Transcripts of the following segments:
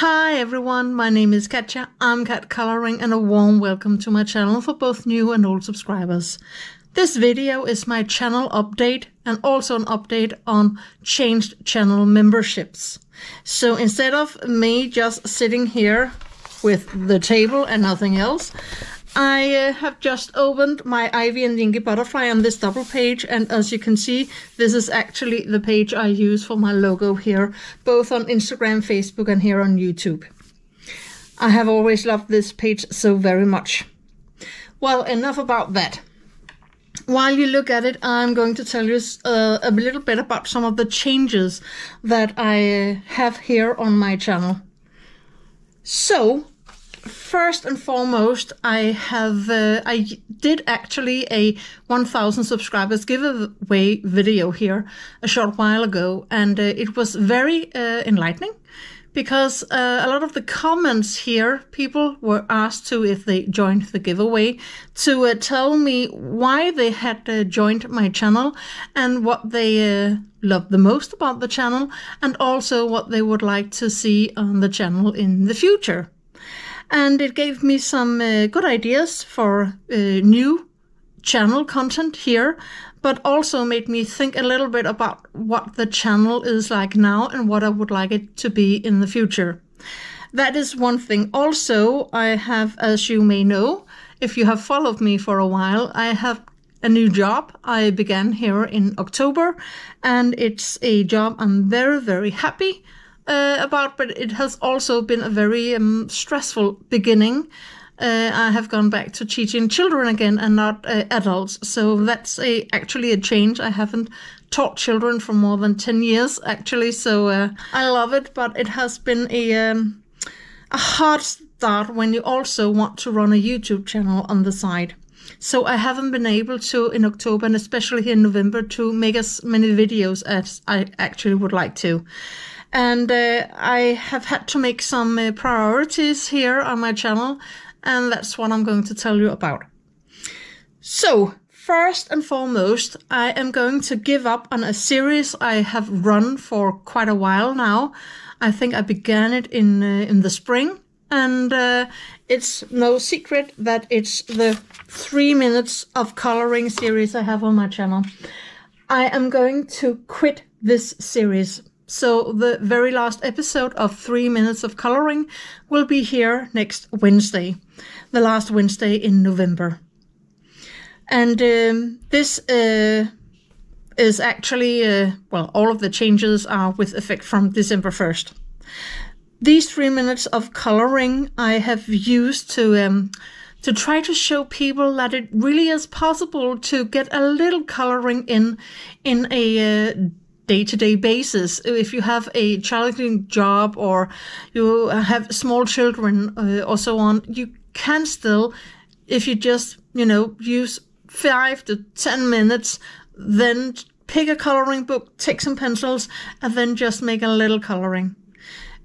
Hi everyone, my name is Katja, I'm Cat Coloring and a warm welcome to my channel for both new and old subscribers. This video is my channel update and also an update on changed channel memberships. So instead of me just sitting here with the table and nothing else, I uh, have just opened my Ivy and Inky butterfly on this double page and as you can see this is actually the page I use for my logo here both on Instagram, Facebook and here on YouTube. I have always loved this page so very much. Well enough about that. While you look at it I'm going to tell you uh, a little bit about some of the changes that I uh, have here on my channel. So first and foremost, I have uh, I did actually a 1,000 subscribers giveaway video here a short while ago, and uh, it was very uh, enlightening because uh, a lot of the comments here, people were asked to, if they joined the giveaway, to uh, tell me why they had uh, joined my channel and what they loved the most about the channel, and also what they would like to see on the channel in the future and it gave me some uh, good ideas for uh, new channel content here, but also made me think a little bit about what the channel is like now and what I would like it to be in the future. That is one thing. Also, I have, as you may know, if you have followed me for a while, I have a new job. I began here in October, and it's a job I'm very, very happy uh, about, but it has also been a very um, stressful beginning. Uh, I have gone back to teaching children again and not uh, adults, so that's a actually a change. I haven't taught children for more than ten years actually, so uh, I love it. But it has been a um, a hard start when you also want to run a YouTube channel on the side. So I haven't been able to in October and especially in November to make as many videos as I actually would like to and uh, I have had to make some uh, priorities here on my channel, and that's what I'm going to tell you about. So, first and foremost, I am going to give up on a series I have run for quite a while now. I think I began it in uh, in the spring, and uh, it's no secret that it's the three minutes of coloring series I have on my channel. I am going to quit this series so the very last episode of Three Minutes of Coloring will be here next Wednesday, the last Wednesday in November. And um, this uh, is actually, uh, well, all of the changes are with effect from December 1st. These three minutes of coloring I have used to um, to try to show people that it really is possible to get a little coloring in in a uh, day-to-day basis if you have a challenging job or you have small children uh, or so on you can still if you just you know use five to ten minutes then pick a coloring book take some pencils and then just make a little coloring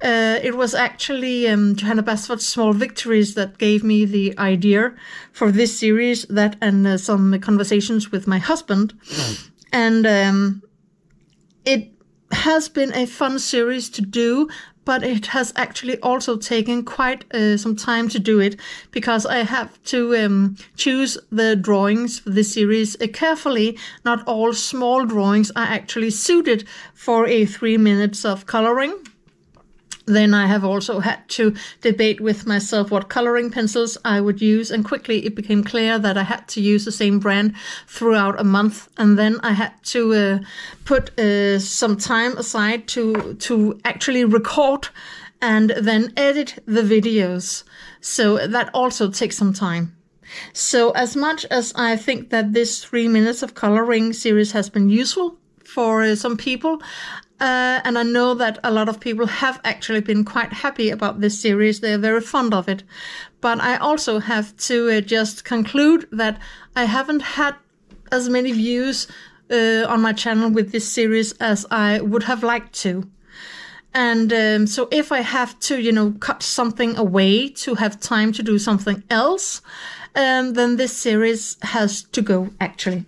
uh, it was actually um, Johanna Basford's Small Victories that gave me the idea for this series, that and uh, some conversations with my husband. Mm. And um, it has been a fun series to do, but it has actually also taken quite uh, some time to do it because I have to um, choose the drawings for this series uh, carefully. Not all small drawings are actually suited for a three minutes of coloring then I have also had to debate with myself what coloring pencils I would use, and quickly it became clear that I had to use the same brand throughout a month. And then I had to uh, put uh, some time aside to to actually record and then edit the videos. So that also takes some time. So as much as I think that this three minutes of coloring series has been useful for uh, some people, uh, and I know that a lot of people have actually been quite happy about this series. They're very fond of it. But I also have to uh, just conclude that I haven't had as many views uh, on my channel with this series as I would have liked to. And um, so if I have to, you know, cut something away to have time to do something else, um, then this series has to go actually.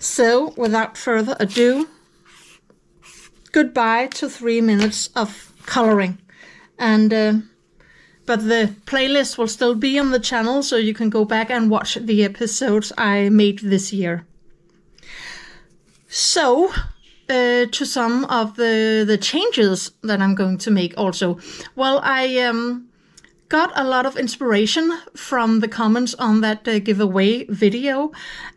So without further ado, goodbye to three minutes of coloring. And uh, but the playlist will still be on the channel, so you can go back and watch the episodes I made this year. So, uh, to some of the the changes that I'm going to make also. Well, I um got a lot of inspiration from the comments on that uh, giveaway video,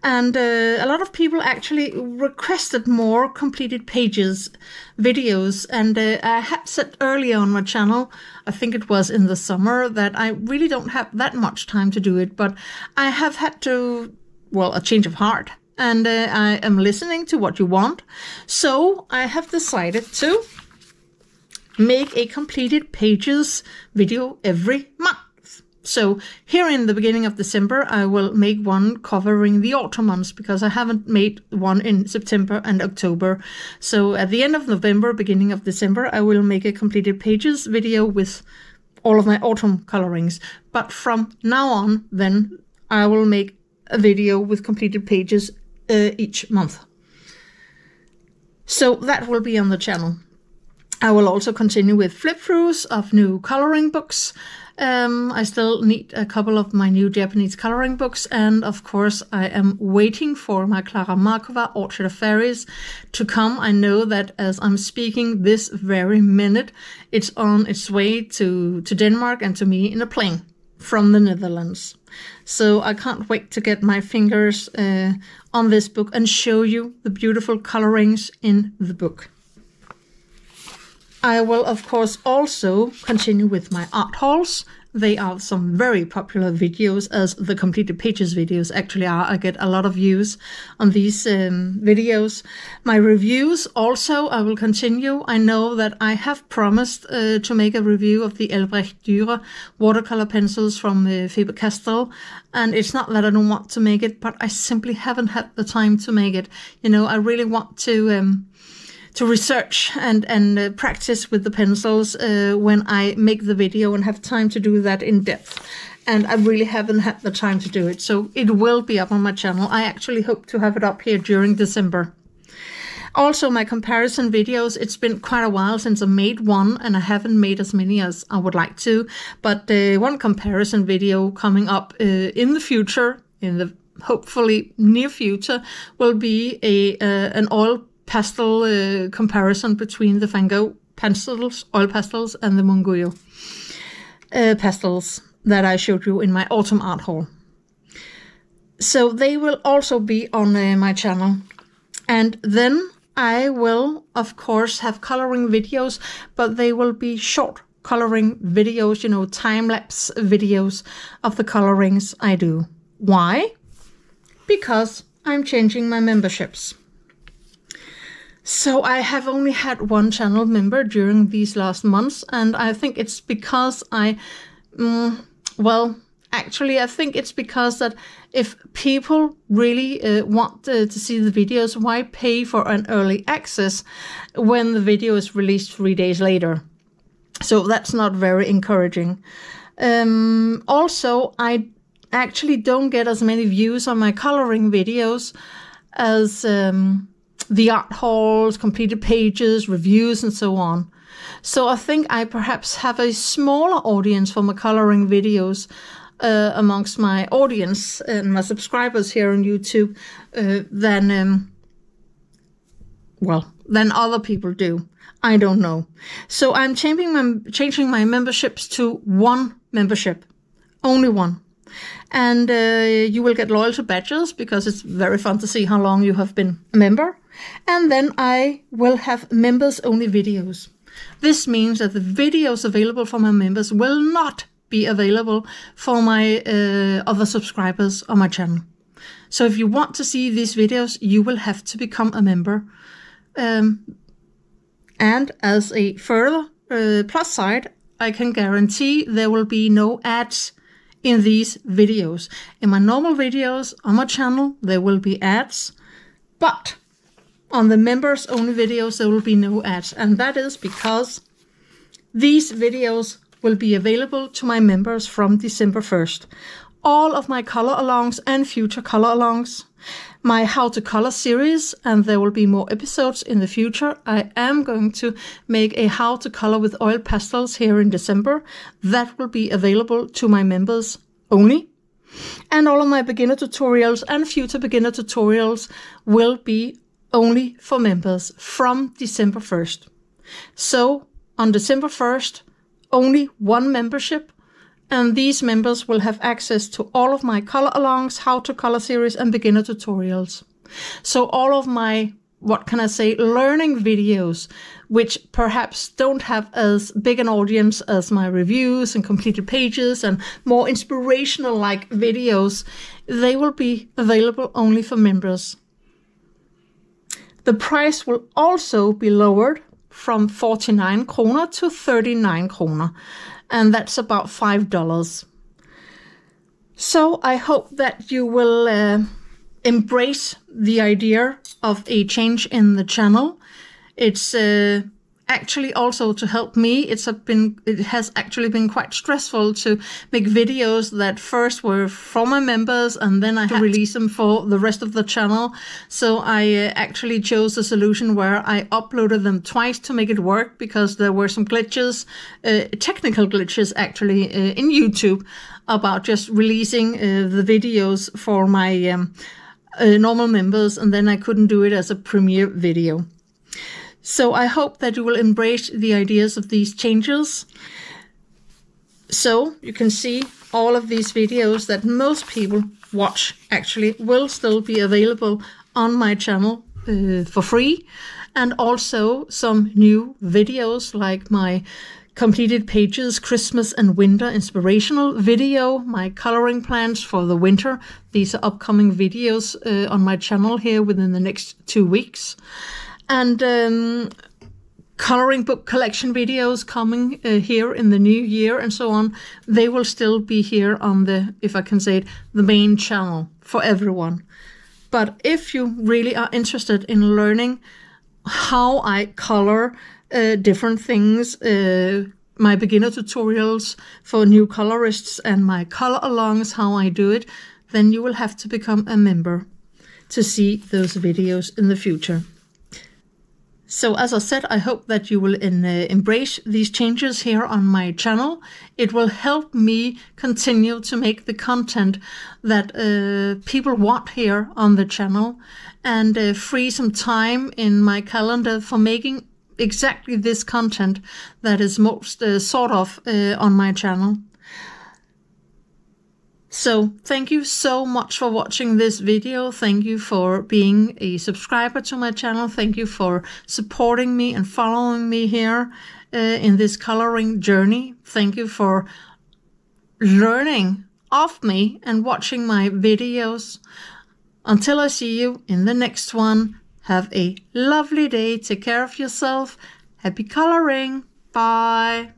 and uh, a lot of people actually requested more completed pages videos. And uh, I had said earlier on my channel, I think it was in the summer, that I really don't have that much time to do it, but I have had to, well, a change of heart. And uh, I am listening to what you want. So I have decided to make a completed pages video every month. So here in the beginning of December, I will make one covering the autumn months because I haven't made one in September and October. So at the end of November, beginning of December, I will make a completed pages video with all of my autumn colorings. But from now on, then I will make a video with completed pages uh, each month. So that will be on the channel. I will also continue with flip throughs of new coloring books. Um, I still need a couple of my new Japanese coloring books, and of course, I am waiting for my Klara Markova Orchard of Fairies to come. I know that as I'm speaking this very minute, it's on its way to, to Denmark and to me in a plane from the Netherlands. So I can't wait to get my fingers uh, on this book and show you the beautiful colorings in the book. I will, of course, also continue with my art hauls. They are some very popular videos, as the completed pages videos actually are. I get a lot of views on these um, videos. My reviews also, I will continue. I know that I have promised uh, to make a review of the Albrecht Dürer watercolor pencils from uh, Faber-Castell, and it's not that I don't want to make it, but I simply haven't had the time to make it. You know, I really want to. Um, to research and and uh, practice with the pencils uh, when I make the video and have time to do that in depth. And I really haven't had the time to do it, so it will be up on my channel. I actually hope to have it up here during December. Also, my comparison videos, it's been quite a while since I made one, and I haven't made as many as I would like to. But uh, one comparison video coming up uh, in the future, in the hopefully near future, will be a uh, an oil pastel uh, comparison between the Van Gogh pencils, oil pastels, and the Mungyo uh, pastels that I showed you in my autumn art haul. So they will also be on uh, my channel. And then I will, of course, have coloring videos, but they will be short coloring videos, you know, time lapse videos of the colorings I do. Why? Because I'm changing my memberships. So I have only had one channel member during these last months, and I think it's because I, mm, well, actually, I think it's because that if people really uh, want uh, to see the videos, why pay for an early access when the video is released three days later? So that's not very encouraging. Um, also, I actually don't get as many views on my coloring videos as. Um, the art hauls, completed pages, reviews, and so on. So I think I perhaps have a smaller audience for my coloring videos uh, amongst my audience and my subscribers here on YouTube uh, than, um, well, than other people do. I don't know. So I'm changing my changing my memberships to one membership, only one and uh, you will get loyalty badges because it's very fun to see how long you have been a member. And then I will have members only videos. This means that the videos available for my members will not be available for my uh, other subscribers on my channel. So if you want to see these videos, you will have to become a member. Um, and as a further uh, plus side, I can guarantee there will be no ads in these videos. In my normal videos on my channel, there will be ads, but on the members only videos, there will be no ads. And that is because these videos will be available to my members from December 1st. All of my color alongs and future color alongs, my How to Color series, and there will be more episodes in the future. I am going to make a How to Color with Oil Pastels here in December. That will be available to my members only. And all of my beginner tutorials and future beginner tutorials will be only for members from December 1st. So on December 1st, only one membership and these members will have access to all of my color alongs, how to color series, and beginner tutorials. So all of my, what can I say, learning videos, which perhaps don't have as big an audience as my reviews and completed pages and more inspirational like videos, they will be available only for members. The price will also be lowered from 49 kroner to 39 kroner and that's about $5. So I hope that you will uh, embrace the idea of a change in the channel. It's uh, actually also to help me. It's been it has actually been quite stressful to make videos that first were for my members and then I had to release them for the rest of the channel. So I uh, actually chose a solution where I uploaded them twice to make it work because there were some glitches, uh, technical glitches actually uh, in YouTube about just releasing uh, the videos for my um, uh, normal members and then I couldn't do it as a premiere video. So I hope that you will embrace the ideas of these changes. So you can see all of these videos that most people watch actually will still be available on my channel uh, for free. And also some new videos like my completed pages, Christmas and winter inspirational video, my coloring plans for the winter. These are upcoming videos uh, on my channel here within the next two weeks and um, coloring book collection videos coming uh, here in the new year and so on, they will still be here on the, if I can say it, the main channel for everyone. But if you really are interested in learning how I color uh, different things, uh, my beginner tutorials for new colorists and my color alongs, how I do it, then you will have to become a member to see those videos in the future. So as I said, I hope that you will in, uh, embrace these changes here on my channel. It will help me continue to make the content that uh, people want here on the channel and uh, free some time in my calendar for making exactly this content that is most uh, sort of uh, on my channel. So thank you so much for watching this video. Thank you for being a subscriber to my channel. Thank you for supporting me and following me here uh, in this coloring journey. Thank you for learning of me and watching my videos. Until I see you in the next one, have a lovely day. Take care of yourself. Happy coloring. Bye.